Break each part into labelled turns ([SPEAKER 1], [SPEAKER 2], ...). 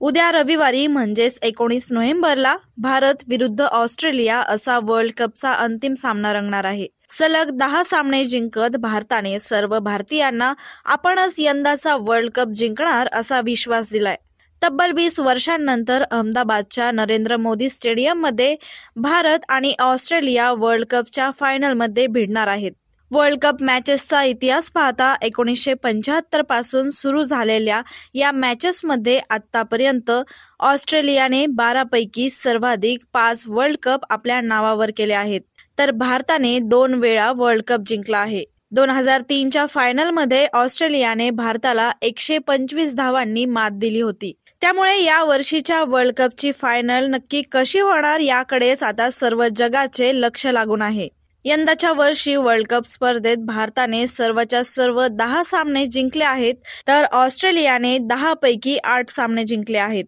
[SPEAKER 1] उद्या रविवारी म्हणजेच एकोणीस नोव्हेंबरला भारत विरुद्ध ऑस्ट्रेलिया असा वर्ल्ड कपचा अंतिम सामना रंगणार आहे. सलग दहा सामने जिंकत भारताने सर्व भारतीयांना आपणच यंदाचा वर्ल्ड कप जिंकणार असा विश्वास दिलाय. तब्बल वीस वर्षांनंतर अहमदाबादच्या नरेंद्र मोदी स्टेडियममध्ये भारत आणि ऑस्ट्रेलिया वर्ल्ड कपच्या फायनलमध्ये भिडणार आहेत. वर्ल्ड कप मॅचेसचा इतिहास पाहता एकोणीसशे पंच्याहत्तरपासून सुरू झालेल्या या मॅचेसमध्ये आतापर्यंत ऑस्ट्रेलियाने बारापैकी सर्वाधिक पाच वर्ल्ड कप आपल्या नावावर केले आहेत. तर भारताने दोन वेळा वर्ल्ड कप जिंकला आहे. दोन हजार तीनच्या फायनलमध्ये ऑस्ट्रेलियाने भारताला एकशे पंचवीस धावांनी मात दिली होती. त्यामुळे या वर्षीच्या वर्ल्ड कपची फायनल नक्की कशी होणार याकडेच आता सर्व जगाचे लक्ष लागून आहे. यंदाच्या वर्षी वर्ल्ड कप स्पर्धेत भारताने सर्वच्या सर्व दहा सामने जिंकले आहेत तर ऑस्ट्रेलियाने दहा पैकी आठ सामने जिंकले आहेत.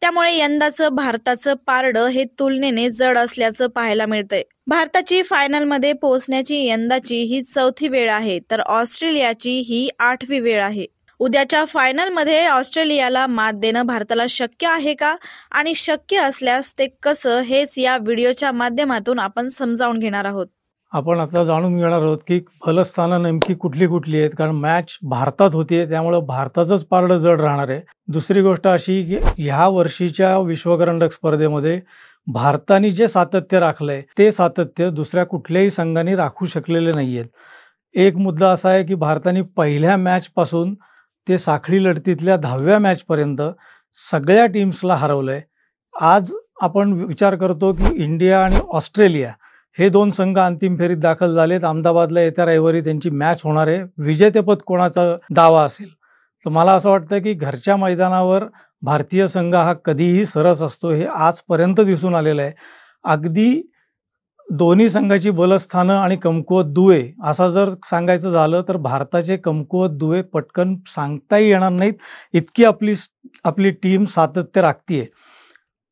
[SPEAKER 1] त्यामुळे यंदाचं भारताचं पारडं हे तुलनेने जड असल्याचं पाहायला मिळतंय. भारताची फायनलमध्ये पोहोचण्याची यंदाची ही चौथी वेळ आहे तर ऑस्ट्रेलियाची ही आठवी वेळ आहे. उद्याच्या फायनलमध्ये ऑस्ट्रेलियाला मात देणं भारताला शक्य आहे का? आणि शक्य असल्यास ते कसं हेच या व्हिडिओच्या माध्यमातून आपण समजावून घेणार आहोत.
[SPEAKER 2] आपण आता जाणून घेणार आहोत की फलस्थानं नेमकी कुठली कुठली आहेत. कारण मॅच भारतात होतीये त्यामुळं भारताचंच पारडं जड राहणार आहे. दुसरी गोष्ट अशी की ह्या वर्षीच्या विश्वकरंडक स्पर्धेमध्ये भारताने जे सातत्य राखलं आहे ते सातत्य दुसऱ्या कुठल्याही संघाने राखू शकलेले नाही आहेत एक मुद्दा असा आहे की भारताने पहिल्या मॅचपासून ते साखळी लढतीतल्या दहाव्या मॅचपर्यंत सगळ्या टीम्सला हरवलं आहे आज आपण विचार करतो की इंडिया आणि ऑस्ट्रेलिया हे दोन संघ अंतिम फेरीत दाखल झालेत. अहमदाबादला येत्या रविवारी त्यांची मॅच होणार आहे. विजेतेपद कोणाचा दावा असेल? तर मला असं वाटतं की घरच्या मैदानावर भारतीय संघ हा कधीही सरस असतो हे आजपर्यंत दिसून आलेलं आहे. अगदी दोन्ही संघाची बलस्थानं आणि कमकुवत दुवे असं जर सांगायचं झालं तर भारताचे कमकुवत दुवे पटकन सांगताही येणार नाहीत. इतकी आपली आपली टीम सातत्य राखतीये.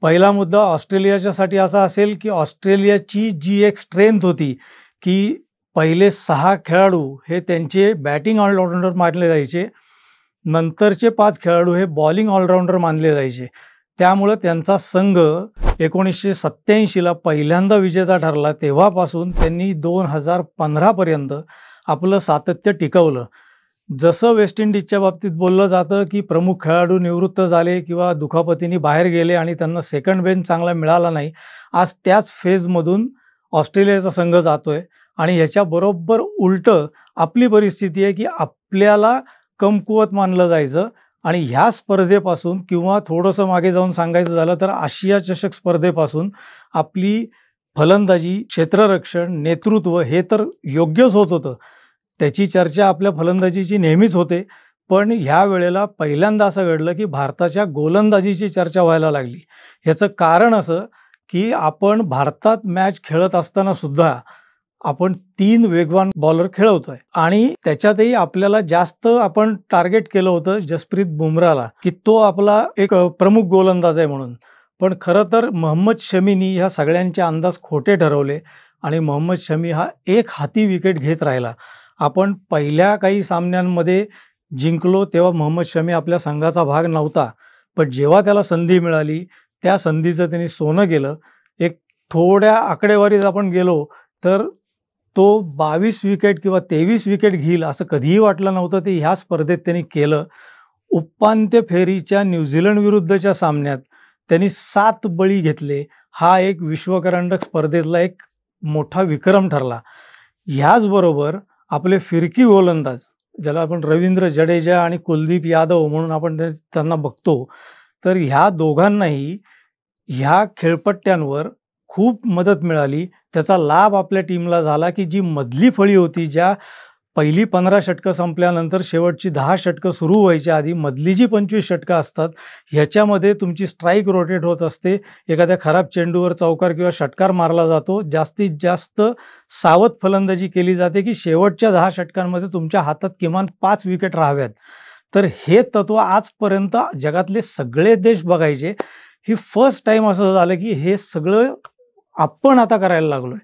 [SPEAKER 2] पहिला मुद्दा ऑस्ट्रेलियाच्यासाठी असा असेल की ऑस्ट्रेलियाची जी एक स्ट्रेंथ होती की पहिले सहा खेळाडू हे त्यांचे बॅटिंग ऑलराऊंडर मानले जायचे नंतरचे पाच खेळाडू हे बॉलिंग ऑलराऊंडर मानले जायचे. त्यामुळं त्यांचा संघ एकोणीसशे सत्त्याऐंशीला पहिल्यांदा विजेता ठरला. तेव्हापासून त्यांनी दोन हजार पंधरापर्यंत आपलं सातत्य टिकवलं. जसं वेस्ट इंडिजच्या बाबतीत बोललं जातं की प्रमुख खेळाडू निवृत्त झाले किंवा दुखापतीने बाहेर गेले आणि त्यांना सेकंड बेंच चांगला मिळाला नाही आज त्याच फेजमधून ऑस्ट्रेलियाचा संघ जातोय. आणि ह्याच्याबरोबर उलटं आपली परिस्थिती आहे की आपल्याला कमकुवत मानलं जायचं आणि ह्या स्पर्धेपासून किंवा थोडंसं मागे जाऊन सांगायचं झालं तर आशिया चषक स्पर्धेपासून आपली फलंदाजी क्षेत्ररक्षण नेतृत्व हे तर योग्यच होत होतं. त्याची चर्चा आपल्या फलंदाजीची नेहमीच होते. पण ह्या वेळेला पहिल्यांदा असं घडलं की भारताच्या गोलंदाजीची चर्चा व्हायला लागली. ह्याचं कारण असं की आपण भारतात मॅच खेळत असताना सुद्धा आपण तीन वेगवान बॉलर खेळवतोय. आणि त्याच्यातही आपल्याला जास्त आपण टार्गेट केलं होतं जसप्रीत बुमराला की तो आपला एक प्रमुख गोलंदाज आहे म्हणून. पण खरं तर मोहम्मद शमीनी ह्या सगळ्यांचे अंदाज खोटे ठरवले आणि मोहम्मद शमी हा एक हाती विकेट घेत राहिला. आपण पहिल्या काही सामन्यांमध्ये जिंकलो तेव्हा मोहम्मद शमी आपल्या संघाचा भाग नव्हता. पण जेव्हा त्याला संधी मिळाली त्या संधीचं त्यांनी सोनं गेलं. एक थोड्या आकडेवारीत आपण गेलो तर तो बावीस विकेट किंवा तेवीस विकेट घेईल असं कधीही वाटलं नव्हतं. ते ह्या स्पर्धेत त्यांनी केलं. उपांत्य फेरीच्या न्यूझीलंड विरुद्धच्या सामन्यात त्यांनी सात बळी घेतले. हा एक विश्वकरंडक स्पर्धेतला एक मोठा विक्रम ठरला. ह्याचबरोबर आपले फिरकी गोलंदाज ज्याला आपण रवींद्र जडेजा आणि कुलदीप यादव म्हणून आपण त्यांना बघतो तर ह्या दोघांनाही ह्या खेळपट्ट्यांवर खूप मदत मिळाली. त्याचा लाभ आपल्या टीमला झाला की जी मधली फळी होती ज्या पहिली पंधरा षटकं संपल्यानंतर शेवटची दहा षटकं सुरू व्हायच्या आधी मधली जी पंचवीस षटकं असतात ह्याच्यामध्ये तुमची स्ट्राईक रोटेट होत असते. एखाद्या खराब चेंडूवर चौकार किंवा षटकार मारला जातो. जास्तीत जास्त सावध फलंदाजी केली जाते की शेवटच्या दहा षटकांमध्ये तुमच्या हातात किमान पाच विकेट राहाव्यात. तर हे तत्व आजपर्यंत जगातले सगळे देश बघायचे. ही फर्स्ट टाईम असं झालं की हे सगळं आपण आता करायला लागलोय.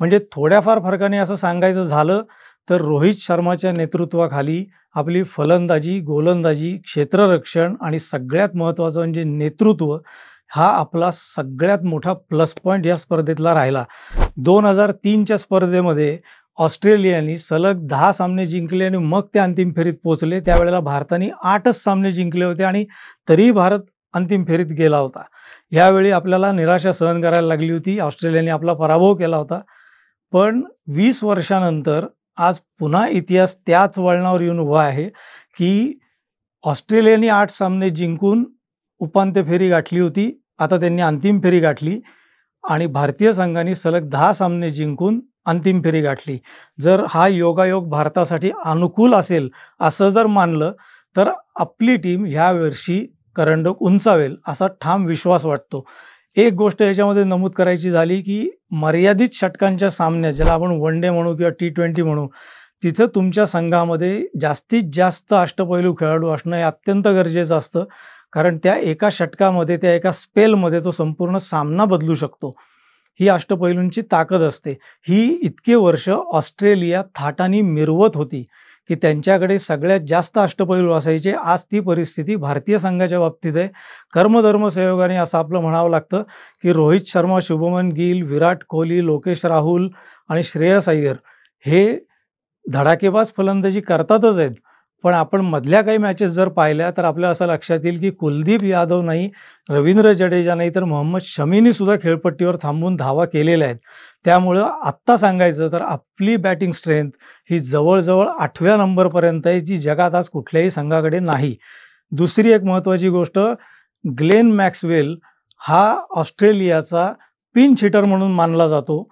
[SPEAKER 2] म्हणजे थोड्याफार फरकाने असं सांगायचं झालं तर रोहित शर्माच्या नेतृत्वाखाली आपली फलंदाजी गोलंदाजी क्षेत्ररक्षण आणि सगळ्यात महत्त्वाचं म्हणजे नेतृत्व हा आपला सगळ्यात मोठा प्लस पॉईंट या स्पर्धेतला राहिला. दोन हजार तीनच्या स्पर्धेमध्ये ऑस्ट्रेलियाने सलग दहा सामने जिंकले आणि मग ते अंतिम फेरीत पोहोचले. त्यावेळेला भारताने आठच सामने जिंकले होते आणि तरीही भारत अंतिम फेरीत गेला होता. यावेळी आपल्याला निराशा सहन करायला लागली होती. ऑस्ट्रेलियाने आपला पराभव केला होता. पण वीस वर्षानंतर आज पुन्हा इतिहास त्याच वळणावर येऊन उभा आहे की ऑस्ट्रेलियाने आठ सामने जिंकून उपांत्य फेरी गाठली होती. आता त्यांनी अंतिम फेरी गाठली आणि भारतीय संघाने सलग दहा सामने जिंकून अंतिम फेरी गाठली. जर हा योगायोग भारतासाठी अनुकूल असेल असं जर मानलं तर आपली टीम ह्या वर्षी करंडक उंचावेल असा ठाम विश्वास वाटतो. एक गोष्ट याच्यामध्ये नमूद करायची झाली की मर्यादित षटकांच्या सामन्यात ज्याला आपण वन डे म्हणू किंवा टी ट्वेंटी म्हणू तिथं तुमच्या संघामध्ये जास्तीत जास्त अष्टपैलू खेळाडू असणं हे अत्यंत गरजेचं असतं. कारण त्या एका षटकामध्ये त्या एका स्पेलमध्ये तो संपूर्ण सामना बदलू शकतो. ही अष्टपैलूंची ताकद असते. ही इतके वर्ष ऑस्ट्रेलिया थाटानी मिरवत होती. की त्यांच्याकडे सगळ्यात जास्त अष्टपैलू असायचे. आज ती परिस्थिती भारतीय संघाच्या बाबतीत आहे. कर्मधर्म सहयोगाने असं आपलं म्हणावं लागतं की रोहित शर्मा शुभमन गिल विराट कोहली लोकेश राहुल आणि श्रेयस अय्यर हे धडाकेबाज फलंदाजी करतातच आहेत. पण आपण मधल्या काही मॅचेस जर पाहिल्या तर आपल्या असं लक्षात येईल की कुलदीप यादव नाही रवींद्र जडेजा नाही तर मोहम्मद शमीनी सुद्धा खेळपट्टीवर थांबून धावा केलेल्या आहेत. त्यामुळं आत्ता सांगायचं तर आपली बॅटिंग स्ट्रेंथ ही जवळजवळ आठव्या नंबरपर्यंत आहे जी जगात आज कुठल्याही संघाकडे नाही. दुसरी एक महत्त्वाची गोष्ट ग्लेन मॅक्सवेल हा ऑस्ट्रेलियाचा पिन हिटर म्हणून मानला जातो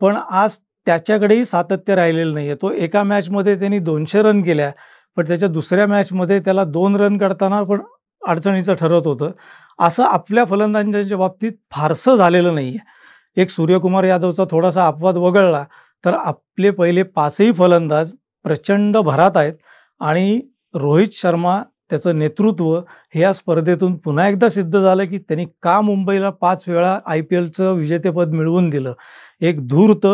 [SPEAKER 2] पण आज त्याच्याकडेही सातत्य राहिलेलं नाही आहे तो एका मॅचमध्ये त्यांनी दोनशे रन केल्या पण त्याच्या दुसऱ्या मॅचमध्ये त्याला दोन रन काढताना पण अडचणीचं ठरत होतं. असं आपल्या फलंदाजांच्या बाबतीत फारसं झालेलं नाही आहे एक सूर्यकुमार यादवचा थोडासा अपवाद वगळला तर आपले पहिले पाचही फलंदाज प्रचंड भरात आहेत आणि रोहित शर्मा त्याचं नेतृत्व हे या स्पर्धेतून पुन्हा एकदा सिद्ध झालं की त्यांनी का मुंबईला पाच वेळा आय पी एलचं विजेतेपद मिळवून दिलं. एक धूर्त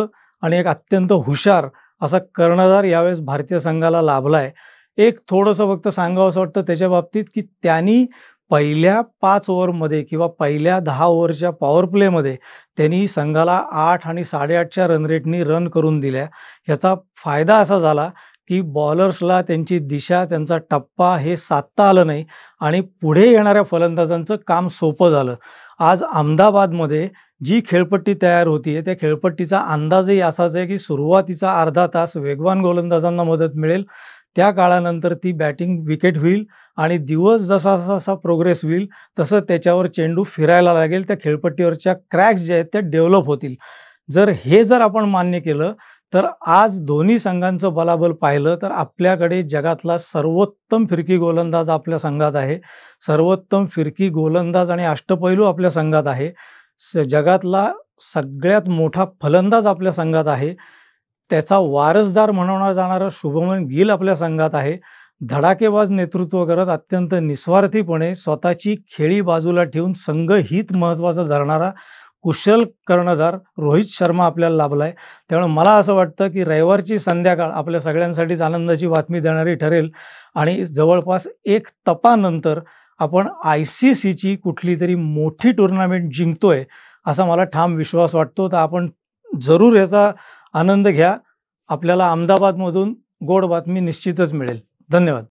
[SPEAKER 2] आणि एक अत्यंत हुशार असा कर्णधार यावेळेस भारतीय संघाला लाभला आहे एक थोडंसं फक्त सांगावं असं वाटतं त्याच्या बाबतीत की त्यांनी पहिल्या पाच ओव्हरमध्ये किंवा पहिल्या दहा ओव्हरच्या पॉवर प्लेमध्ये त्यांनी संघाला आठ आणि साडेआठच्या रन रेटनी रन करून दिल्या. ह्याचा फायदा असा झाला की बॉलर्सला त्यांची दिशा त्यांचा टप्पा हे साधता आलं नाही आणि पुढे येणाऱ्या फलंदाजांचं काम सोपं झालं. आज अहमदाबादमध्ये जी खेळपट्टी तयार होती त्या खेळपट्टीचा अंदाजही असाच आहे की सुरुवातीचा अर्धा तास वेगवान गोलंदाजांना मदत मिळेल. त्या काळानंतर ती बॅटिंग विकेट होईल आणि दिवस जसा जसा प्रोग्रेस होईल तसं त्याच्यावर चेंडू फिरायला लागेल त्या खेळपट्टीवरच्या क्रॅक्स जे आहेत त्या डेव्हलप होतील. जर हे जर आपण मान्य केलं तर आज दोन्ही संघांचं बलाबल पाहिलं तर आपल्याकडे जगातला सर्वोत्तम फिरकी गोलंदाज आपल्या संघात आहे. सर्वोत्तम फिरकी गोलंदाज आणि अष्टपैलू आपल्या संघात आहे. स जगातला सगळ्यात मोठा फलंदाज आपल्या संघात आहे. त्याचा वारसदार म्हणवला जाणारा शुभमन गिल आपल्या संघात आहे. धडाकेबाज नेतृत्व करत अत्यंत निस्वार्थीपणे स्वतःची खेळी बाजूला ठेवून संघ हित महत्त्वाचं धरणारा कुशल कर्णधार रोहित शर्मा आपल्याला लाभला आहे त्यामुळे मला असं वाटतं की रविवारची संध्याकाळ आपल्या सगळ्यांसाठीच आनंदाची बातमी देणारी ठरेल. आणि जवळपास एक तपानंतर आपण आय सी सीची कुठली तरी मोठी टुर्नामेंट जिंकतोय असा मला ठाम विश्वास वाटतो. तर आपण जरूर याचा आनंद घ्या. आपल्याला अहमदाबादमधून गोड बातमी निश्चितच मिळेल. धन्यवाद.